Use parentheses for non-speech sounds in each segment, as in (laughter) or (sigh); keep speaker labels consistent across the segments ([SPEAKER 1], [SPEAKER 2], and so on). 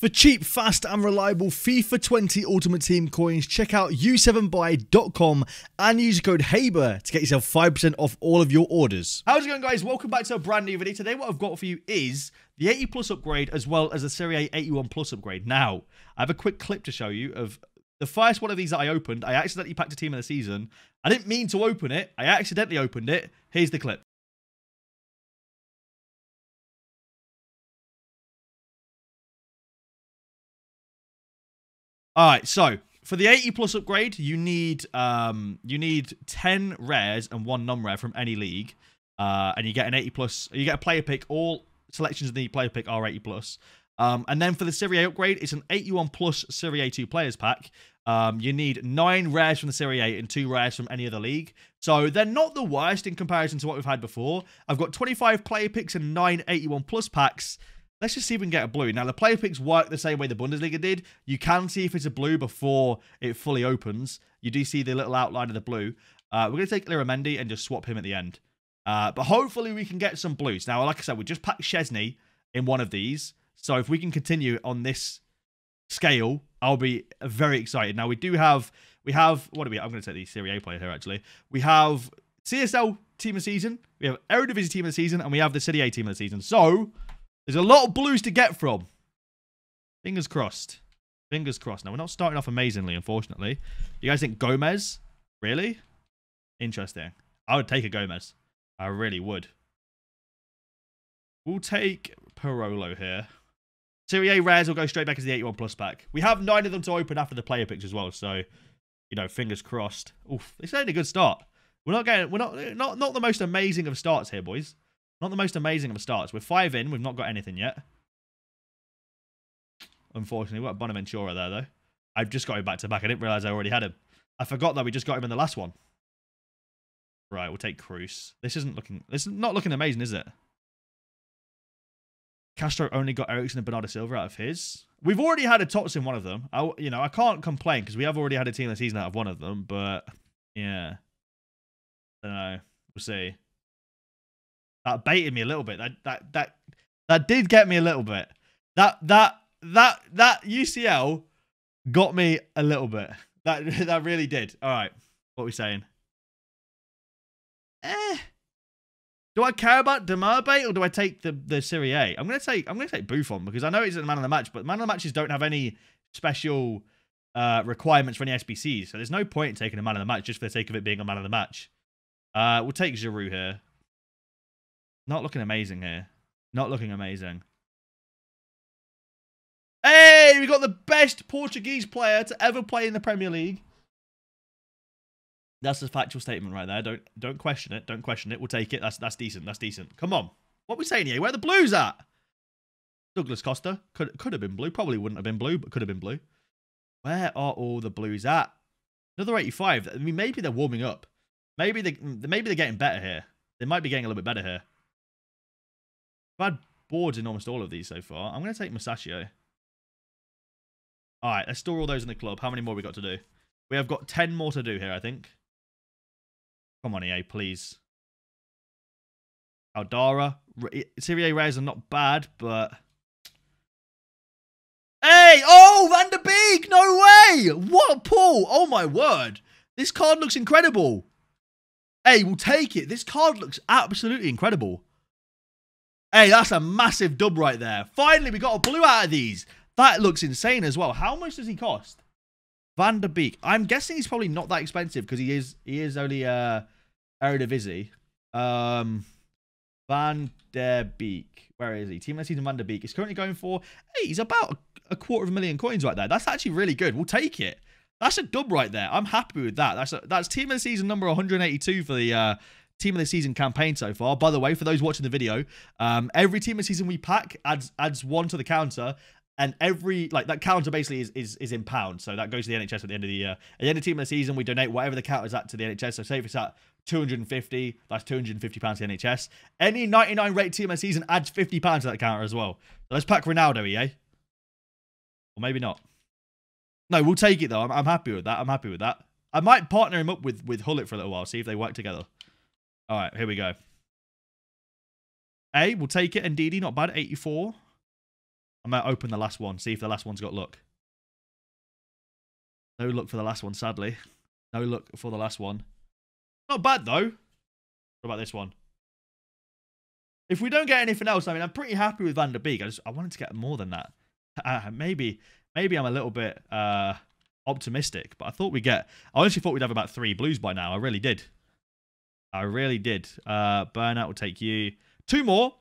[SPEAKER 1] For cheap, fast, and reliable FIFA 20 Ultimate Team coins, check out u7buy.com and use code HABER to get yourself 5% off all of your orders. How's it going, guys? Welcome back to a brand new video. Today, what I've got for you is the 80 Plus upgrade as well as the Serie A 81 Plus upgrade. Now, I have a quick clip to show you of the first one of these that I opened. I accidentally packed a team of the season. I didn't mean to open it. I accidentally opened it. Here's the clip. All right, so for the 80 plus upgrade, you need um you need 10 rares and one non-rare from any league. Uh, and you get an 80 plus, you get a player pick. All selections in the player pick are 80 plus. Um, and then for the Serie A upgrade, it's an 81 plus Serie A 2 players pack. Um, you need nine rares from the Serie A and two rares from any other league. So they're not the worst in comparison to what we've had before. I've got 25 player picks and nine 81 plus packs. Let's just see if we can get a blue. Now, the player picks work the same way the Bundesliga did. You can see if it's a blue before it fully opens. You do see the little outline of the blue. Uh, we're going to take Liramenti and just swap him at the end. Uh, but hopefully we can get some blues. Now, like I said, we just packed Szczesny in one of these. So if we can continue on this scale, I'll be very excited. Now, we do have... We have... What do we... I'm going to take the Serie A player here, actually. We have CSL team of the season. We have Eredivisie team of the season. And we have the Serie A team of the season. So... There's a lot of blues to get from. Fingers crossed. Fingers crossed. Now, we're not starting off amazingly, unfortunately. You guys think Gomez? Really? Interesting. I would take a Gomez. I really would. We'll take Parolo here. Serie A rares will go straight back as the 81 plus pack. We have nine of them to open after the player picks as well, so you know, fingers crossed. Oof, it's only a good start. We're not getting, we're not, not, not the most amazing of starts here, boys. Not the most amazing of starts. We're five in. We've not got anything yet. Unfortunately, got Bonaventura there, though. I've just got him back to back. I didn't realize I already had him. I forgot that we just got him in the last one. Right, we'll take Cruz. This isn't looking... This is not looking amazing, is it? Castro only got Eriksen and Bernardo Silva out of his. We've already had a Tots in one of them. I, you know, I can't complain because we have already had a team this season out of one of them. But, yeah. I don't know. We'll see. That baited me a little bit. That that that that did get me a little bit. That that that that UCL got me a little bit. That (laughs) that really did. All right. What are we saying? Eh. Do I care about Demarbate or do I take the the Serie A? I'm gonna take I'm gonna take Buffon because I know he's a man of the match, but man of the matches don't have any special uh, requirements for any SBCs, so there's no point in taking a man of the match just for the sake of it being a man of the match. Uh, we'll take Giroud here. Not looking amazing here. Not looking amazing. Hey, we got the best Portuguese player to ever play in the Premier League. That's a factual statement right there. Don't don't question it. Don't question it. We'll take it. That's that's decent. That's decent. Come on. What are we saying here? Where the blues at? Douglas Costa. Could could have been blue. Probably wouldn't have been blue, but could have been blue. Where are all the blues at? Another 85. I mean, maybe they're warming up. Maybe they maybe they're getting better here. They might be getting a little bit better here. I've had boards in almost all of these so far. I'm going to take Musacchio. All right, let's store all those in the club. How many more we got to do? We have got 10 more to do here, I think. Come on, EA, please. Aldara. Serie A rares are not bad, but... Hey! Oh, Van der Beek! No way! What a pull! Oh, my word. This card looks incredible. Hey, we'll take it. This card looks absolutely incredible. Hey, that's a massive dub right there. Finally, we got a blue out of these. That looks insane as well. How much does he cost? Van der Beek. I'm guessing he's probably not that expensive because he is he is only uh Eredivisie. Um Van der Beek. Where is he? Team of season Van der Beek He's currently going for hey, he's about a, a quarter of a million coins right there. That's actually really good. We'll take it. That's a dub right there. I'm happy with that. That's a, that's team of the season number 182 for the uh team of the season campaign so far. By the way, for those watching the video, um, every team of the season we pack adds adds one to the counter. And every like that counter basically is, is is in pounds, so that goes to the NHS at the end of the year. At the end of team of the season, we donate whatever the counter is at to the NHS. So say if it's at 250, that's 250 pounds to the NHS. Any 99 rate team of the season adds 50 pounds to that counter as well. So let's pack Ronaldo, EA, or maybe not. No, we'll take it though. I'm, I'm happy with that. I'm happy with that. I might partner him up with with Gullit for a little while, see if they work together. All right, here we go. A, we'll take it. Ndidi, not bad. 84. I might open the last one, see if the last one's got luck. No luck for the last one, sadly. No luck for the last one. Not bad, though. What about this one? If we don't get anything else, I mean, I'm pretty happy with Van der Beek. I just I wanted to get more than that. Uh, maybe maybe I'm a little bit uh, optimistic, but I thought we'd get... I honestly thought we'd have about three blues by now. I really did. I really did. Uh, Burnout will take you. Two more.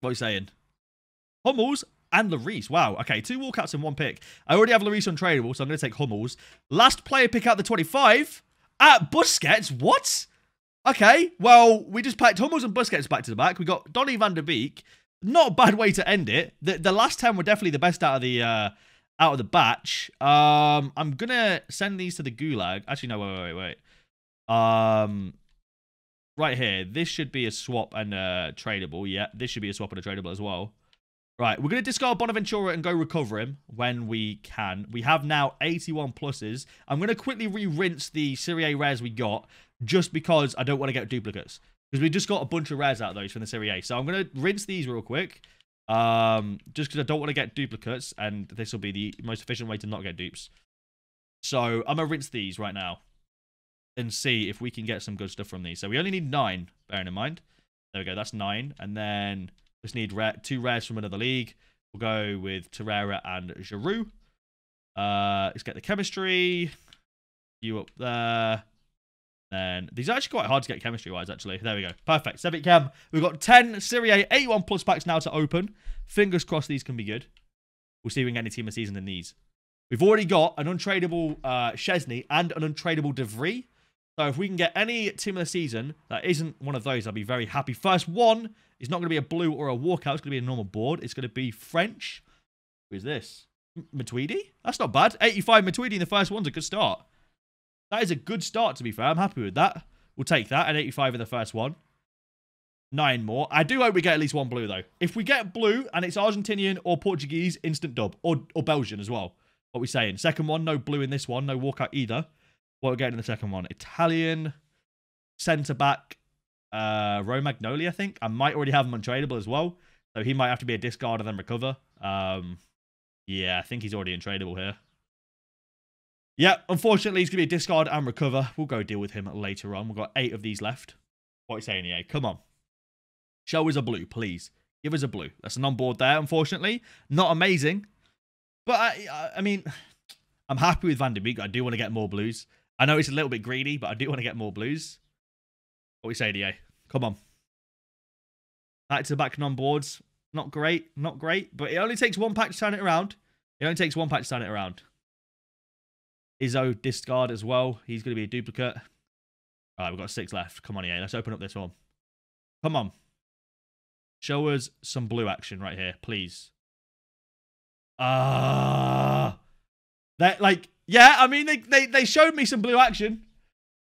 [SPEAKER 1] What are you saying? Hummels and Lloris. Wow. Okay, two walkouts in one pick. I already have Lloris untradeable, so I'm going to take Hummels. Last player pick out the 25 at Busquets. What? Okay, well, we just packed Hummels and Busquets back to the back. We got Donny van der Beek. Not a bad way to end it. The, the last 10 were definitely the best out of the uh, out of the batch. Um, I'm going to send these to the Gulag. Actually, no, wait, wait, wait, wait. Um, right here, this should be a swap and a tradable. Yeah, this should be a swap and a tradable as well. Right, we're going to discard Bonaventura and go recover him when we can. We have now 81 pluses. I'm going to quickly re-rinse the Serie A rares we got just because I don't want to get duplicates. Because we just got a bunch of rares out of those from the Serie A. So I'm going to rinse these real quick. Um, just because I don't want to get duplicates. And this will be the most efficient way to not get dupes. So I'm going to rinse these right now. And see if we can get some good stuff from these. So we only need nine, bearing in mind. There we go, that's nine. And then just need rare, two rares from another league. We'll go with Torreira and Giroud. Uh, let's get the chemistry. You up there. Then these are actually quite hard to get chemistry wise, actually. There we go. Perfect. Sevic Chem. We've got 10 Serie A 81 plus packs now to open. Fingers crossed these can be good. We'll see if we can get any team of season in these. We've already got an untradeable uh, Szczesny and an untradeable De Vrij. So if we can get any team of the season that isn't one of those, I'll be very happy. First one is not going to be a blue or a walkout. It's going to be a normal board. It's going to be French. Who is this? Matuidi? That's not bad. 85 Matuidi in the first one's a good start. That is a good start, to be fair. I'm happy with that. We'll take that. And 85 in the first one. Nine more. I do hope we get at least one blue, though. If we get blue and it's Argentinian or Portuguese, instant dub. Or, or Belgian as well. What we saying? Second one, no blue in this one. No walkout either. What are we getting in the second one? Italian. Centre-back uh, Romagnoli, I think. I might already have him untradeable as well. So he might have to be a discard and then recover. Um, yeah, I think he's already untradeable here. Yeah, unfortunately, he's going to be a discard and recover. We'll go deal with him later on. We've got eight of these left. What are you saying, EA? Come on. Show us a blue, please. Give us a blue. That's an on board there, unfortunately. Not amazing. But, I, I mean, I'm happy with Van der Beek. I do want to get more blues. I know it's a little bit greedy, but I do want to get more blues. What we say, EA? Come on. Back to back non boards. Not great. Not great. But it only takes one pack to turn it around. It only takes one pack to turn it around. Izzo discard as well. He's going to be a duplicate. All right, we've got six left. Come on, EA. Let's open up this one. Come on. Show us some blue action right here, please. Ah. Uh, that like yeah, I mean they, they they showed me some blue action.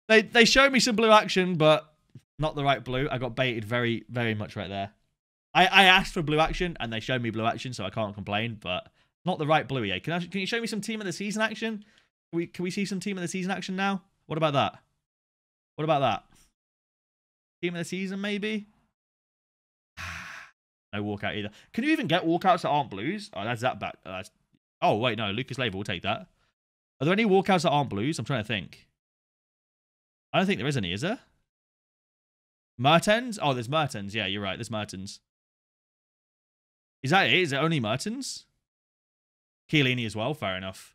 [SPEAKER 1] They they showed me some blue action, but not the right blue. I got baited very, very much right there. I, I asked for blue action, and they showed me blue action, so I can't complain, but not the right blue yet. Can, I, can you show me some team of the season action? Can we, can we see some team of the season action now? What about that? What about that? Team of the season, maybe? (sighs) no walkout either. Can you even get walkouts that aren't blues? Oh, that's that back. Oh, that's... oh wait, no. Lucas Leiva will take that. Are there any walkouts that aren't blues? I'm trying to think. I don't think there is any, is there? Mertens? Oh, there's Mertens. Yeah, you're right. There's Mertens. Is that it? Is it only Mertens? Chiellini as well. Fair enough.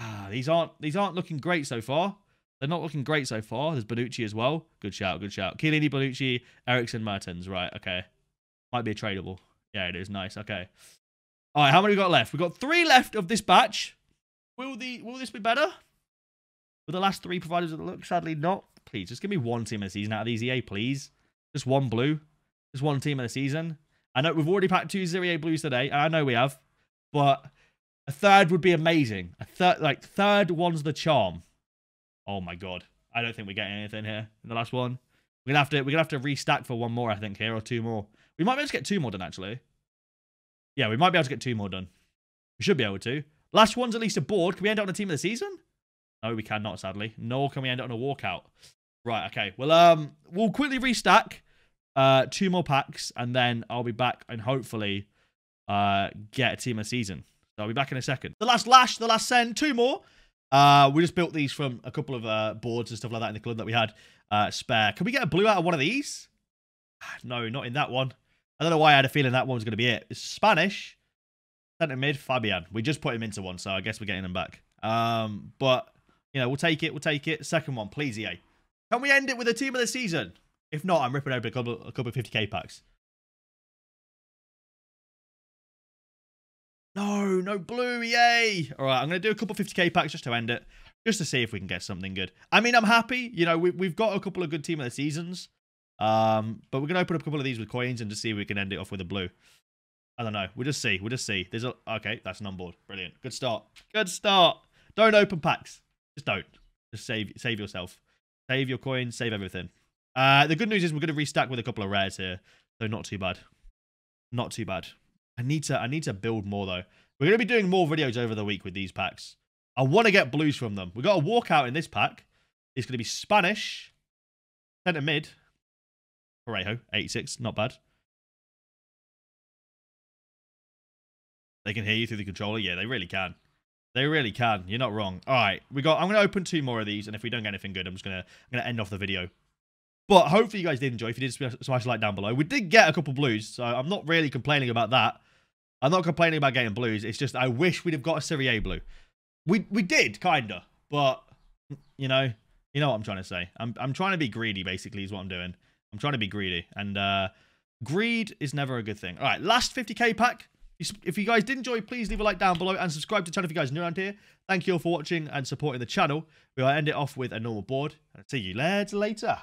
[SPEAKER 1] Ah, these aren't these aren't looking great so far. They're not looking great so far. There's Bonucci as well. Good shout. Good shout. Chiellini, Bonucci, Eriksen, Mertens. Right. Okay. Might be a tradable. Yeah, it is. Nice. Okay. All right. How many we got left? We've got three left of this batch. Will the will this be better? Will the last three providers of the look? Sadly, not please. Just give me one team of the season out of these EA, please. Just one blue. Just one team of the season. I know we've already packed two Serie A blues today. I know we have. But a third would be amazing. A third, like, third one's the charm. Oh my god. I don't think we're getting anything here in the last one. We're gonna have to we're gonna have to restack for one more, I think, here, or two more. We might be able to get two more done, actually. Yeah, we might be able to get two more done. We should be able to. Last one's at least a board. Can we end up on a team of the season? No, we cannot, sadly. Nor can we end up on a walkout. Right, okay. Well, um, we'll quickly restack uh, two more packs, and then I'll be back, and hopefully uh, get a team of the season. So I'll be back in a second. The last lash, the last send, two more. Uh, we just built these from a couple of uh, boards and stuff like that in the club that we had uh, spare. Can we get a blue out of one of these? (sighs) No, not in that one. I don't know why I had a feeling that one was going to be it. It's Spanish. Centre mid, Fabian. We just put him into one, so I guess we're getting him back. Um, but, you know, we'll take it. We'll take it. Second one, please, EA. Can we end it with a team of the season? If not, I'm ripping open a couple, a couple of 50k packs. No, no blue, yay! All right, I'm going to do a couple of 50k packs just to end it, just to see if we can get something good. I mean, I'm happy. You know, we, we've got a couple of good team of the seasons. Um, but we're going to open up a couple of these with coins and just see if we can end it off with a blue. I don't know. We'll just see. We'll just see. There's a... Okay, that's an onboard. Brilliant. Good start. Good start. Don't open packs. Just don't. Just save save yourself. Save your coins. Save everything. Uh, the good news is we're going to restack with a couple of rares here. So not too bad. Not too bad. I need to I need to build more though. We're going to be doing more videos over the week with these packs. I want to get blues from them. We got a walkout in this pack. It's going to be Spanish, centre mid, Parejo, 86, not bad. They can hear you through the controller. Yeah, they really can. They really can. You're not wrong. All right, we got. I'm to open two more of these, and if we don't get anything good, I'm just to I'm to end off the video. But hopefully you guys did enjoy. If you did, smash a like down below. We did get a couple blues, so I'm not really complaining about that. I'm not complaining about getting blues. It's just I wish we'd have got a Serie A blue. We we did kinda, but you know, you know what I'm trying to say. I'm I'm trying to be greedy. Basically, is what I'm doing. I'm trying to be greedy, and uh, greed is never a good thing. All right, last 50k pack. If you guys did enjoy, please leave a like down below and subscribe to the channel if you guys are new around here. Thank you all for watching and supporting the channel. We'll end it off with a normal board. And see you later.